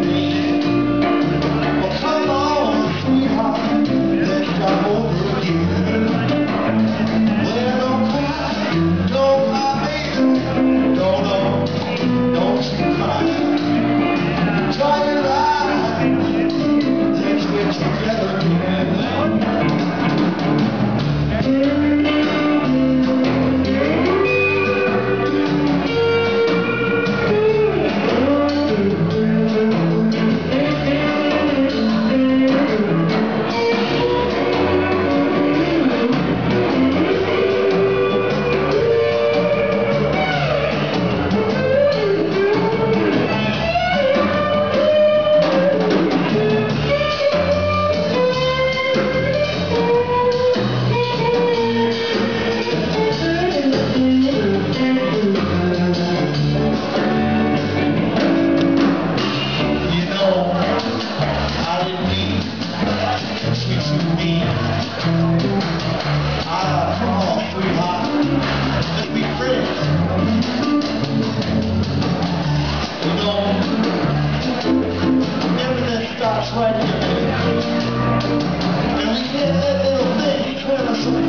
Amen. 穿你，你现在给我分析出的实况。